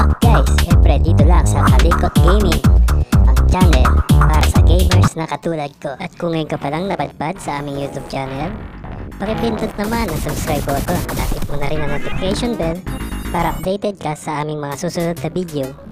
up guys? Siyempre dito lang sa Kalikot Gaming Ang channel para sa gamers na katulad ko At kung ngayon ka palang napadpad sa aming YouTube channel Pakipindot naman ang subscribe button At hit mo na rin ang notification bell Para updated ka sa aming mga susunod na video